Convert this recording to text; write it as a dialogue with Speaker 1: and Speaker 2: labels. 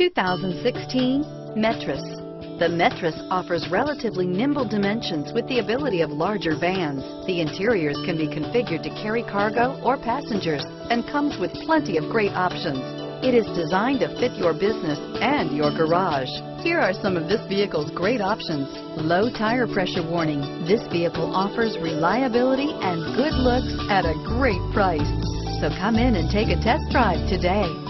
Speaker 1: 2016 Metris. The Metris offers relatively nimble dimensions with the ability of larger vans. The interiors can be configured to carry cargo or passengers and comes with plenty of great options. It is designed to fit your business and your garage. Here are some of this vehicle's great options. Low tire pressure warning. This vehicle offers reliability and good looks at a great price. So come in and take a test drive today.